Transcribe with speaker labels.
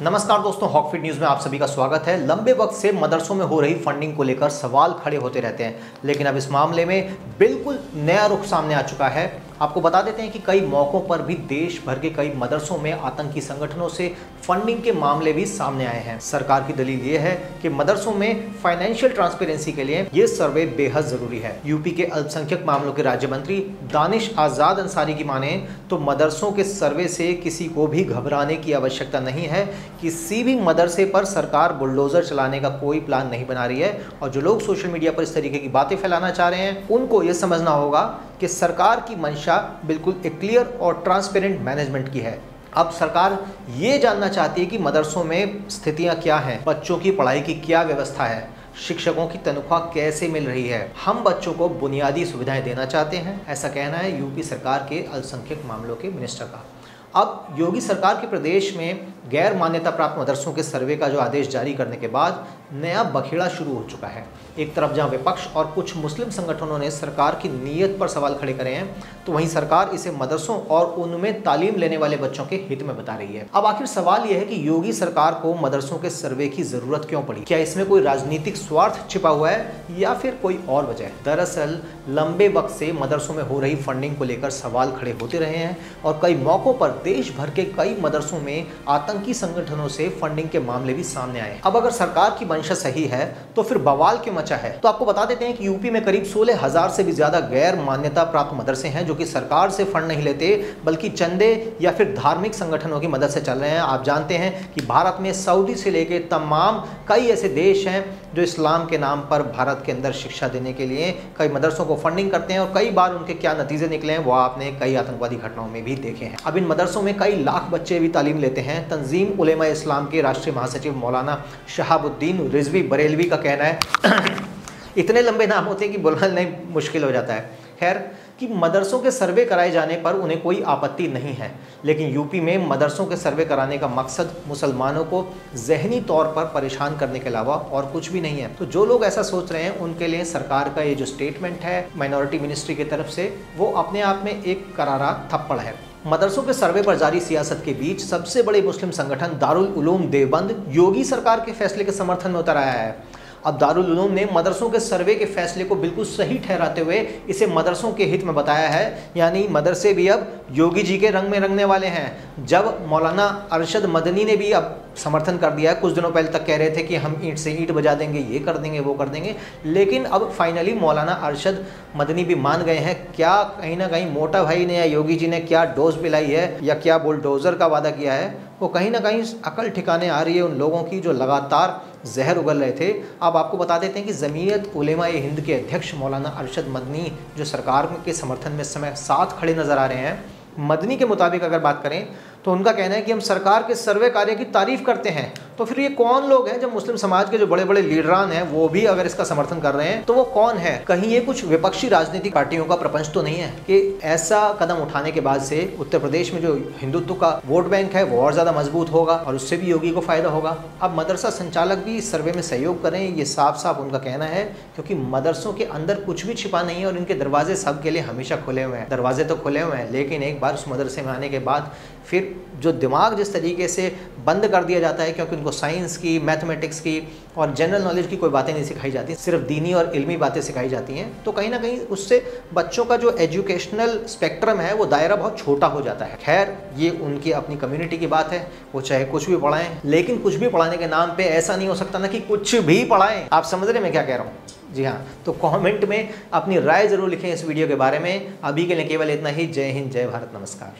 Speaker 1: नमस्कार दोस्तों, हॉकफिट न्यूज़ में आप सभी का स्वागत है। लंबे वक्त से मदरसों में हो रही फंडिंग को लेकर सवाल खड़े होते रहते हैं, लेकिन अब इस मामले में बिल्कुल नया रुख सामने आ चुका है। आपको बता देते हैं कि कई मौक़ों पर भी देश भर के कई मदरसों में आतंकी संगठनों से फंडिंग के मामले भी सामने आए हैं। सरकार की दलील ये है कि मदरसों में फाइनेंशियल ट्रांसपेरेंसी के लिए ये सर्वे बेहद ज़रूरी है। यूपी के अल्पसंख्यक मामलों के राज्य मंत्री दानिश आज़ाद अंसारी की माने तो मदरसों के सर्वे से किसी को भी घबराने की आवश्यकता नहीं है। किसी भी मदरसे पर सरकार बुलडोज़र चलाने का कोई प्लान नहीं बना रही है और जो लोग सोशल मीडिया पर इस तरीके की बातें फैलाना चाह रहे हैं, उनको ये समझना होगा कि सरकार की मंशा बिल्कुल एक क्लियर और ट्रांसपेरेंट मैनेजमेंट की है। अब सरकार ये जानना चाहती है कि मदरसों में स्थितियाँ क्या हैं? बच्चों की पढ़ाई की क्या व्यवस्था है? शिक्षकों की तनख्वाह कैसे मिल रही है? हम बच्चों को बुनियादी सुविधाएँ देना चाहते हैं, ऐसा कहना है यूपी सरकार के अल्पसंख्यक मामलों के मिनिस्टर का। अब योगी सरकार के प्रदेश में गैर मान्यता प्राप्त मदरसों के सर्वे का जो आदेश जारी करने के बाद नया बखेड़ा शुरू हो चुका है। एक तरफ़ जहाँ विपक्ष और कुछ मुस्लिम संगठनों ने सरकार की नीयत पर सवाल खड़े करे हैं तो वहीं सरकार इसे मदरसों और उनमें तालीम लेने वाले बच्चों के हित में बता रही है। अब आखिर सवाल यह है कि योगी सरकार को मदरसों के सर्वे की ज़रूरत क्यों पड़ी? क्या इसमें कोई राजनीतिक स्वार्थ छिपा हुआ है या फिर कोई और वजह दरअसल, लंबे वक्त से मदरसों में हो रही फंडिंग को लेकर सवाल खड़े होते रहे हैं और कई मौकों पर देश भर के कई मदरसों में आतंकी संगठनों से फंडिंग के मामले भी सामने आए अब अगर सरकार की मंशा सही है तो फिर बवाल क्यों मचा है? तो आपको बता देते हैं कि यूपी में करीब सोलह हज़ार से भी ज़्यादा गैर मान्यता प्राप्त मदरसे हैं, जो कि सरकार से फंड नहीं लेते, बल्कि चंदे या फिर धार्मिक संगठनों की मदद से चल रहे हैं। आप जानते हैं कि भारत में सऊदी से लेकर तमाम कई ऐसे देश हैं, जो इस्लाम के नाम पर भारत के अंदर शिक्षा देने के लिए कई मदरसों को फंडिंग करते हैं, और कई बार उनके क्या नतीजे निकले हैं, वो आपने कई आतंकवादी घटनाओं में भी देखे हैं। अब इन मदरसों में कई लाख बच्चे भी तालीम लेते हैं तंजीम उलेमा इस्लाम के राष्ट्रीय महासचिव मौलाना शहाबुद्दीन रिजवी बरेलवी का कहना है, इतने लंबे नाम होते हैं कि बोलना मुश्किल हो जाता है। खैर, कि मदरसों के सर्वे कराए जाने पर उन्हें कोई आपत्ति नहीं है, लेकिन यूपी में मदरसों के सर्वे कराने का मकसद मुसलमानों को जहनी तौर पर परेशान करने के अलावा और कुछ भी नहीं है। तो जो लोग ऐसा सोच रहे हैं, उनके लिए सरकार का ये जो स्टेटमेंट है माइनॉरिटी मिनिस्ट्री की तरफ़ से, वो अपने आप में एक करारा थप्पड़ है। मदरसों के सर्वे पर जारी सियासत के बीच सबसे बड़े मुस्लिम संगठन दारुल उलूम देवबंद योगी सरकार के फैसले के समर्थन में उतर आया है। अब दारुल उलूम ने मदरसों के सर्वे के फैसले को बिल्कुल सही ठहराते हुए इसे मदरसों के हित में बताया है। यानी मदरसे भी अब योगी जी के रंग में रंगने वाले हैं। जब मौलाना अरशद मदनी ने भी अब समर्थन कर दिया है, कुछ दिनों पहले तक कह रहे थे कि हम ईंट से ईंट बजा देंगे, ये कर देंगे, वो कर देंगे। लेकिन अब फाइनली मौलाना अरशद मदनी भी मान गए हैं। क्या कहीं ना कहीं मोटा भाई ने या योगी जी ने क्या डोज पिलाई है या क्या बुलडोज़र का वादा किया है, वो कहीं ना कहीं अकल ठिकाने आ रही है उन लोगों की जो लगातार जहर उगल रहे थे। अब आपको बता देते हैं कि ज़मीयत उलेमा हिंद के अध्यक्ष मौलाना अरशद मदनी, जो सरकार के समर्थन में समय साथ खड़े नज़र आ रहे हैं, मदनी के मुताबिक अगर बात करें तो उनका कहना है कि हम सरकार के सर्वे कार्य की तारीफ़ करते हैं। तो फिर ये कौन लोग हैं जब मुस्लिम समाज के जो बड़े बड़े लीडरान हैं, वो भी अगर इसका समर्थन कर रहे हैं तो वो कौन है? कहीं ये कुछ विपक्षी राजनीतिक पार्टियों का प्रपंच तो नहीं है कि ऐसा कदम उठाने के बाद से उत्तर प्रदेश में जो हिंदुत्व का वोट बैंक है, वो और ज़्यादा मज़बूत होगा और उससे भी योगी को फ़ायदा होगा। अब मदरसा संचालक भी इस सर्वे में सहयोग करें, ये साफ़ साफ़ उनका कहना है, क्योंकि मदरसों के अंदर कुछ भी छिपा नहीं है और इनके दरवाजे सबके लिए हमेशा खुले हुए हैं। दरवाजे तो खुले हुए हैं, लेकिन एक बार उस मदरसे में आने के बाद फिर जो दिमाग जिस तरीके से बंद कर दिया जाता है, क्योंकि उनको साइंस की, मैथमेटिक्स की और जनरल नॉलेज की कोई बातें नहीं सिखाई जाती, सिर्फ़ दीनी और इल्मी बातें सिखाई जाती हैं तो कहीं ना कहीं उससे बच्चों का जो एजुकेशनल स्पेक्ट्रम है, वो दायरा बहुत छोटा हो जाता है। खैर, ये उनकी अपनी कम्युनिटी की बात है, वो चाहे कुछ भी पढ़ाएँ, लेकिन कुछ भी पढ़ाने के नाम पर ऐसा नहीं हो सकता ना कि कुछ भी पढ़ाएँ। आप समझ रहे मैं क्या कह रहा हूँ? जी हाँ तो कमेंट में अपनी राय ज़रूर लिखें इस वीडियो के बारे में। अभी के लिए केवल इतना ही। जय हिंद, जय भारत, नमस्कार।